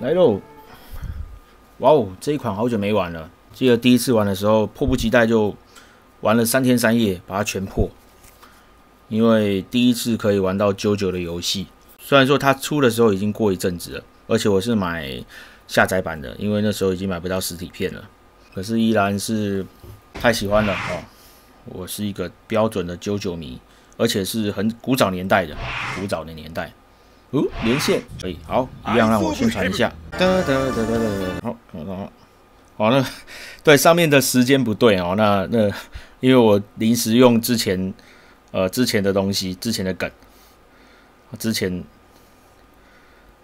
来喽！哇哦，这一款好久没玩了。记得第一次玩的时候，迫不及待就玩了三天三夜，把它全破。因为第一次可以玩到九九的游戏，虽然说它出的时候已经过一阵子了，而且我是买下载版的，因为那时候已经买不到实体片了。可是依然是太喜欢了哦！我是一个标准的九九迷，而且是很古早年代的，古早的年代。哦，连线可以，好，一样让我宣传一下。好，好，好，好了，对，上面的时间不对哦，那那因为我临时用之前呃之前的东西，之前的梗，之前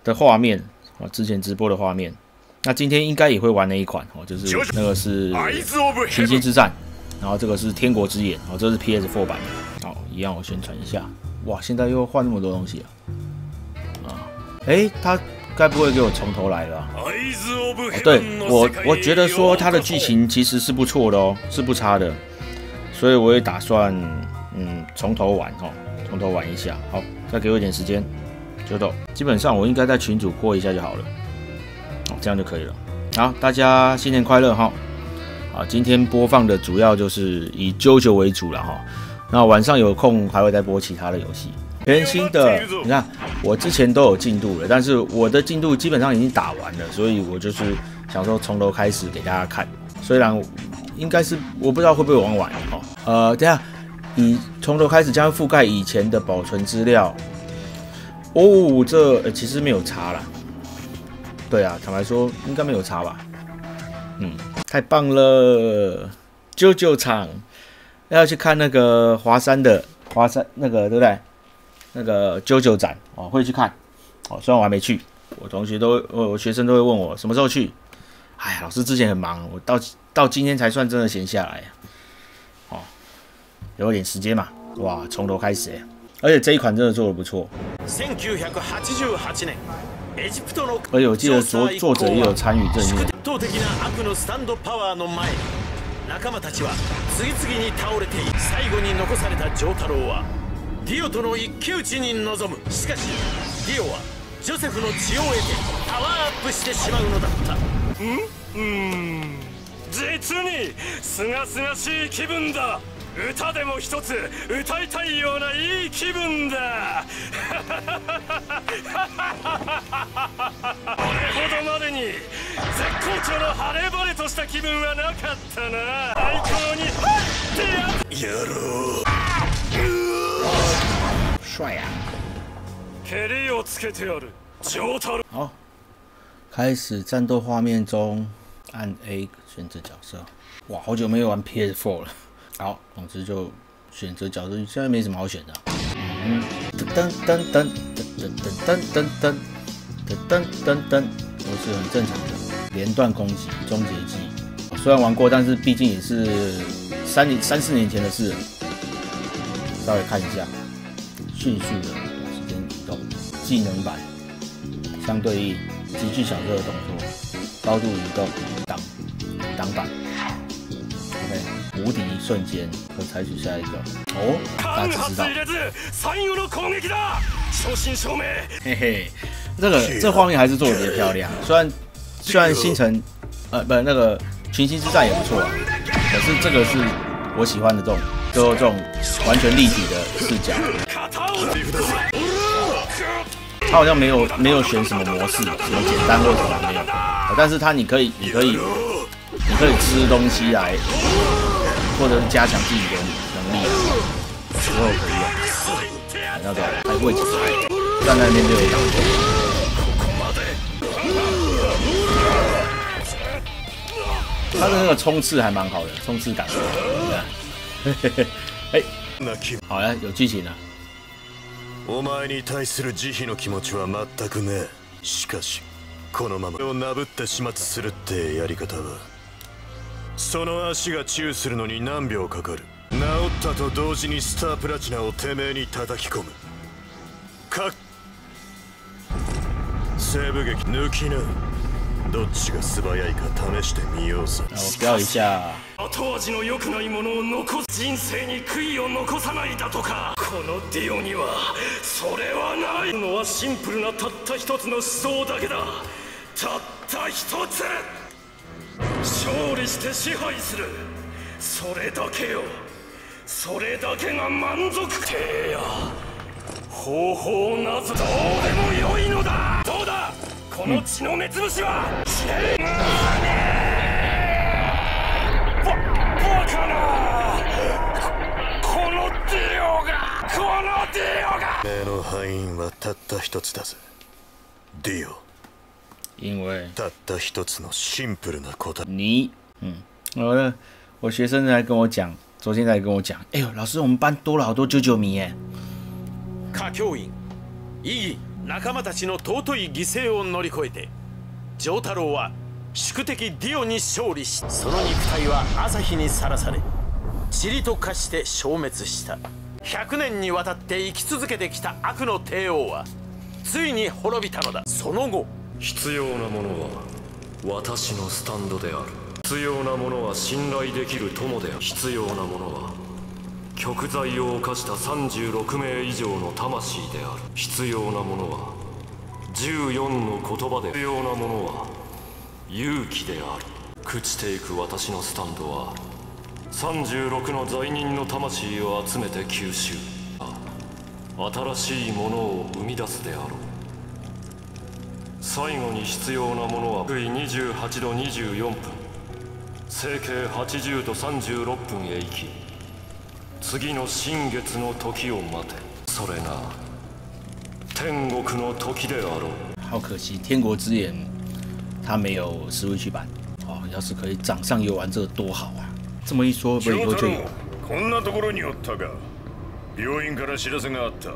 的画面啊，之前直播的画面，那今天应该也会玩那一款哦，就是那个是群星之战，然后这个是天国之眼，哦，这是 PS4 版的，好，一样我宣传一下。哇，现在又换那么多东西啊！哎，他该不会给我从头来了？哦，对我，我觉得说他的剧情其实是不错的哦，是不差的，所以我也打算嗯从头玩哦，从头玩一下。好，再给我一点时间，九斗。基本上我应该在群主过一下就好了，哦，这样就可以了。好，大家新年快乐哈！好，今天播放的主要就是以啾啾为主了哈，那晚上有空还会再播其他的游戏。全新的，你看我之前都有进度了，但是我的进度基本上已经打完了，所以我就是想说从头开始给大家看。虽然应该是我不知道会不会玩完哦。呃，等下以从头开始将覆盖以前的保存资料。哦，这呃其实没有差了。对啊，坦白说应该没有差吧。嗯，太棒了，舅舅场要去看那个华山的华山那个对不对？那个啾啾展哦，会去看哦。虽然我还没去，我同学都我我学生都会问我什么时候去。哎呀，老师之前很忙，我到到今天才算真的闲下来哦，有点时间嘛，哇，从头开始哎。而且这一款真的做的不错。而且我记得作作者也有参与正面。ディオとの一騎打ちに臨む。しかしディオはジョセフの血を得てパワーアップしてしまうのだった。ん？うん。実にすがすがしい気分だ。歌でも一つ歌いたいようないい気分だ。これほどまでに絶好調の晴れ晴れとした気分はなかったな。最高にってややろう帅呀！好，开始战斗画面中，按 A 选择角色。哇，好久没有玩 PS4 了。好，总之就选择角色，现在没什么好选的。嗯，噔噔噔噔噔噔噔噔噔噔噔噔，都是很正常的连段攻击终结技。虽然玩过，但是毕竟也是三年三四年前的事。稍微看一下。迅速的短时间移动，技能版相对应极具小个的动作，高度移动挡挡板，OK，无敌瞬间可采取下一个哦，大家知道。嘿嘿，这个这画面还是做的比较漂亮，虽然虽然星辰呃不那个群星之战也不错啊，可是这个是我喜欢的这种，就这种完全立体的视角。他好像没有没有选什么模式，什么简单或什么没有，但是他你可以你可以你可以吃东西来，或者是加强自己的能力，之后可以用。那个还会站在那边就有挡他的那个冲刺还蛮好的，冲刺感。嘿嘿嘿，好了，有剧情了。お前に対する慈悲の気持ちは全くねえ。しかしこのままをなぶって始末するってやり方はその足がチューするのに何秒かかる。治ったと同時にスタープラチナをてめえに叩き込む。か西部劇抜きな。どっちが素早いか試してみようさ後味の良くないものを残す人生に悔いを残さないだとか。このディオにはそれはないのはシンプルなたった一つの思想だけだ。たった一つ。勝利して支配する。それだけよ。それだけが満足。てや。方法なぞ。どうでもよいのだこの血の目つぶしはチェンババカな。このディオがこのディオが。目の敗因はたった一つだぜ。ディオ。因为。たった一つのシンプルな答え。你，嗯，我的我学生来跟我讲，昨天才跟我讲，哎呦，老师，我们班多了好多九九迷耶。歌教員仲間たちの尊い犠牲を乗り越えて丈太郎は宿敵ディオに勝利しその肉体は朝日にさらされ塵と化して消滅した。100年にわたって生き続けてきた悪の帝王はついに滅びたのだ。その後必要なものは私のスタンドである。必要なものは信頼できる友である。必要なものは極罪を犯した36名以上の魂である。必要なものは14の言葉で必要なものは勇気である。朽ちていく私のスタンドは36の罪人の魂を集めて吸収。新しいものを生み出すであろう。最後に必要なものは福井28度24分。整形80度36分へ行き次の新月の時を待て。それが天国の時であろう。好可惜，《天国之眼》它没有 Switch 版哦。要是可以掌上游玩，这个多好啊！这么一说，不就有。こんなところにおったが病院から知らせがあった。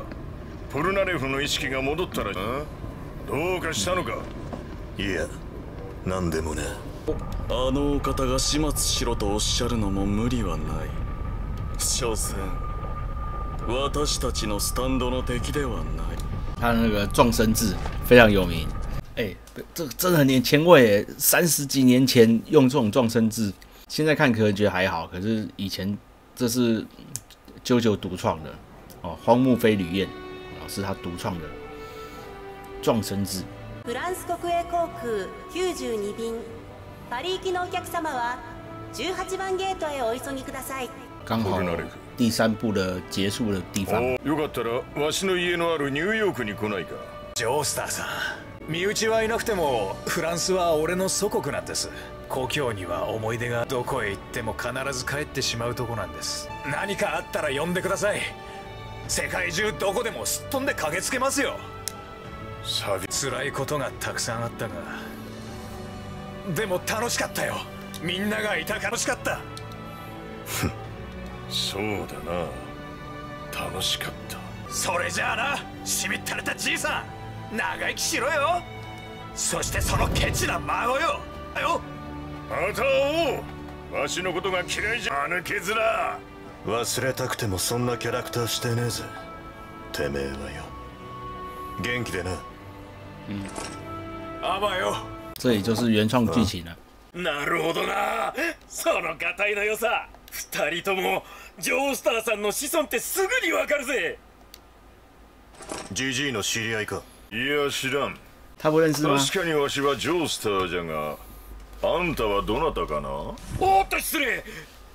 ポルナレフの意識が戻ったらあ？どうかしたのか？いや何でもね。あのお方が始末しろとおっしゃるのも無理はない所詮私たちのスタンドの敵ではない他那个撞生字非常有名。哎、这真的很年前卫，三十几年前用这种撞生字，现在看可能觉得还好，可是以前这是啾啾独创的。哦，荒木飞吕彦老师他独创的。撞生字。フランス国営航空92便パリ行きのお客様は18番ゲートへお急ぎください。刚好第三部的结束的地方，およかったらわしの家のあるニューヨークに来ないかジョースターさん身内はいなくてもフランスは俺の祖国なんです故郷には思い出がどこへ行っても必ず帰ってしまうとこなんです何かあったら呼んでください世界中どこでもすっ飛んで駆けつけますよサビ辛いことがたくさんあったがでも楽しかったよみんながいた楽しかったそうだな。楽しかった。それじゃあなしみったれたじいさん長生きしろよ。そしてそのケチな孫よ。よ。またおうわしのことが嫌いじゃ抜け面忘れたくてもそんなキャラクターしてねえぜ。てめえはよ。元気でな。あばよ。这里就是原创剧情了。なるほどな。そのガタイの良さ二人ともジョースターさんの子孫ってすぐにわかるぜ。ジジイの知り合いか。いや知らん？確かにわしはジョースターじゃがあんたはどなたかな？おーっと失礼。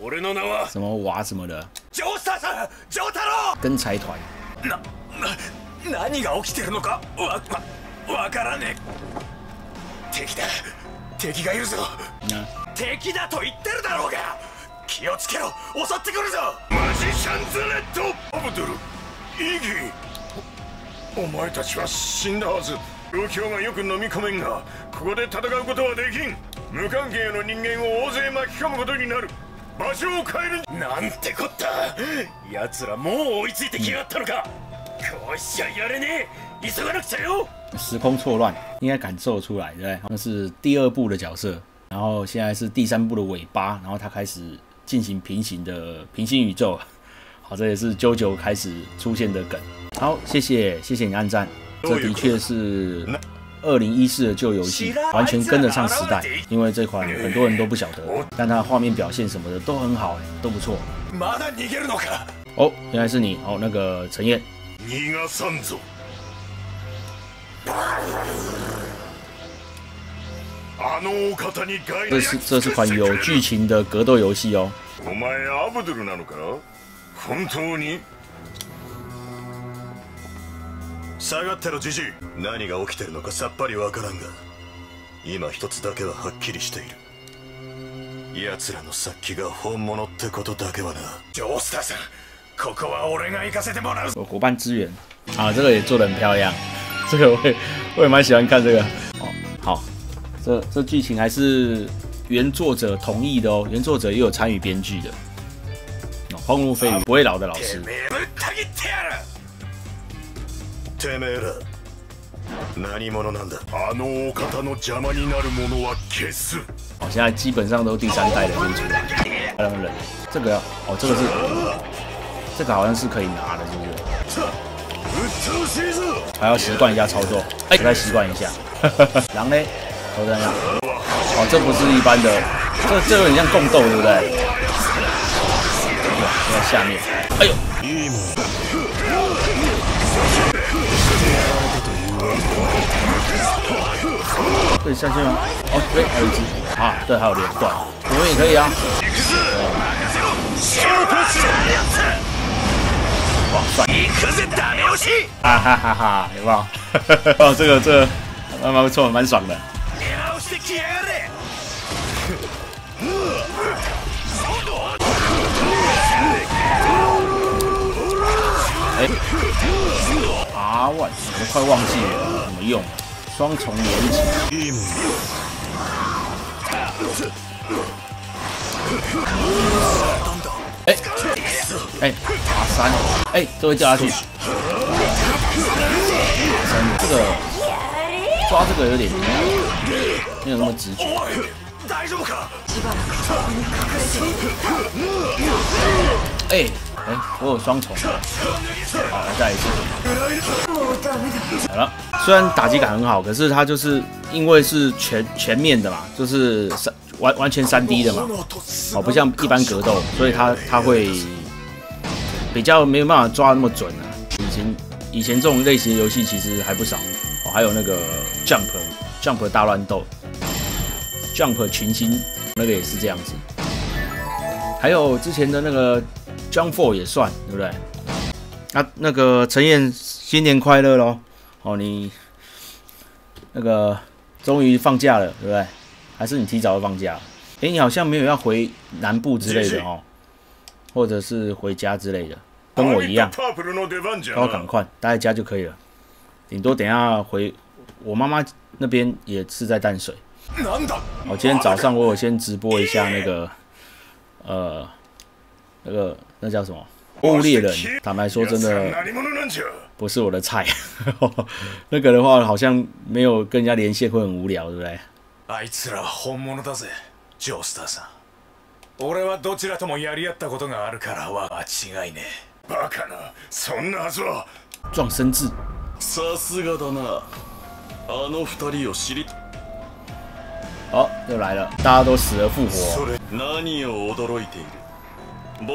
俺の名は什么娃什么的，ジョースターさんジョー太郎。跟财团。な、な、何が起きてるのかわ、わ、わからねえ。敵だ敵がいるぞ。那敵だと言ってるだろうが気をつけろ。襲ってくるぞ。マジシャンズレッド。アブドゥルイギおお前たちは死んだはず。右京がよく飲み込めんがここで戦うことはできん。無関係の人間を大勢巻き込むことになる。場所を変える。なんてこった。奴らもう追いついてきやがったのか。こうしちゃやれねえ。急がなくちゃよ。时空错乱，应该感受出来，对不对？那是第二部的角色，然后现在是第三部的尾巴，然后他开始进行平行的平行宇宙。好，这也是啾啾开始出现的梗。好，谢谢谢谢你按赞，这的确是二零一四的旧游戏，完全跟得上时代。因为这款很多人都不晓得，但它的画面表现什么的都很好，都不错。まだ逃げるのか哦，原来是你哦，那个陈燕。 这是这是款有剧情的格斗游戏哦。お前アブドゥルなのか本当に下がってろジジイ何が起きてるのかさっぱりわからんが今一つだけははっきりしている奴らの殺気が本物ってことだけはなジョースターさんここは俺が行かせてもらう有伙伴支援啊，这个也做的很漂亮，这个我也我也蛮喜欢看这个哦。好， 这这剧情还是原作者同意的哦，原作者也有参与编剧的。哦，荒木飞羽不会老的老师，ぶった切ってやるてめえら何者なんだあのお方の邪魔になるものは消す哦，现在基本上都第三代的编出来，让人这个哦，这个是这个好像是可以拿的，是不是？还要习惯一下操作，哎，再习惯一下。狼嘞， 都这样。哦，这不是一般的，这这有点像共斗，对不对？哇，在下面，哎呦，可以下去吗？哦，对，还有一只啊，对，还有连段，我们也可以啊。哇，帅！啊哈哈哈，有没有？哦，这个这个蛮蛮不错，蛮爽的。哎，啊万，我都快忘记了怎么用，双重连击。哎，哎，爬山，哎，这会掉下去。爬山，这个抓这个有点没有那么直觉。大丈夫か哎哎，我有双重，好，来再一次。好了，虽然打击感很好，可是它就是因为是全全面的嘛，就是三完完全三 D 的嘛，哦，不像一般格斗，所以它它会比较没有办法抓那么准啊。以前以前这种类型的游戏其实还不少哦，还有那个 Jump Jump 大乱斗 ，Jump 群星那个也是这样子，还有之前的那个 Jump Four 也算，对不对？啊，那个陈燕新年快乐喽！哦，你那个终于放假了，对不对？还是你提早放假？诶，你好像没有要回南部之类的哦，或者是回家之类的，跟我一样，パープルの出番じゃ都要赶快待在家就可以了。顶多等一下回我妈妈那边也是在淡水。 なんだ哦，今天早上我有先直播一下那个，呃，那个那叫什么《物猎人》。坦白说，真的何者なんじゃ不是我的菜。那个的话，好像没有跟人家连线会很无聊，对不对？あいつら本物だぜジョースターさん俺はどちらともやり合ったことがあるからは間違いねバカなそんなはずは撞生智，さすがだなあの二人を知り 好又来了大家都死而复活。那你有多少一点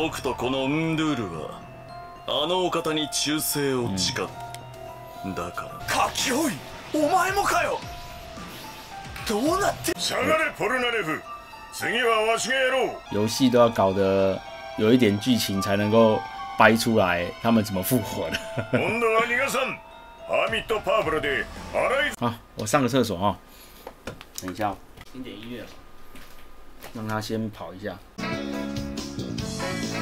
啊我上个厕所啊等一下听点音乐，让他先跑一下。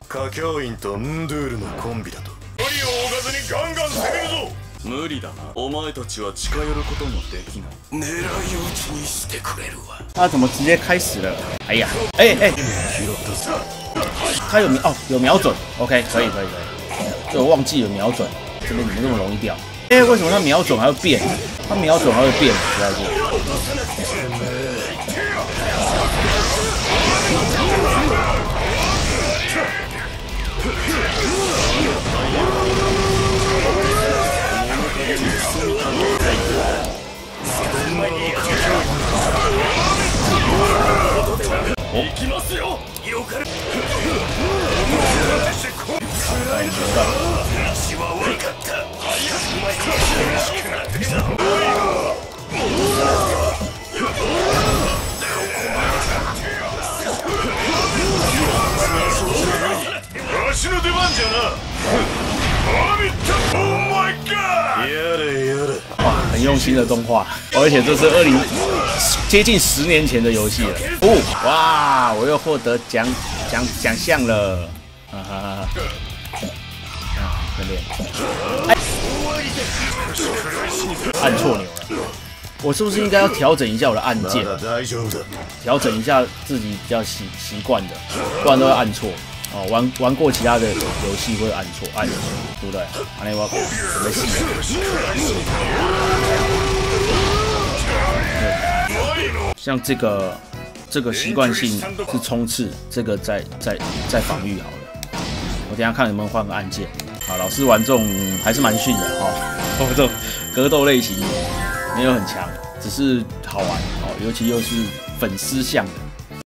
歌教員とンドゥールのコンビだと無理を置かずにガンガン攻めるぞ無理だなお前たちは近寄ることもできない狙い撃ちにしてくれるわ他怎么直接开始了？哎呀，哎哎，他有瞄哦，有瞄准，OK，可以可以可以，这我忘记了瞄准，这边怎么那么容易掉？哎，为什么他瞄准还会变？他瞄准还会变，实在是。 新的动画，而且这是二零接近十年前的游戏了。哦，哇，我又获得奖奖奖项了，哈哈哈！啊，这边，哎，按错钮了，我是不是应该要调整一下我的按键？调整一下自己比较习习惯的，不然都会按错。哦，玩玩过其他的游戏会按错，按错，对不对？安尼我准备试。像这个这个习惯性是冲刺，这个在在在防御好了。我等下看能不能换个按键。啊，老师玩这种还是蛮逊的哦，这种格斗类型没有很强，只是好玩哦，尤其又是粉丝向的。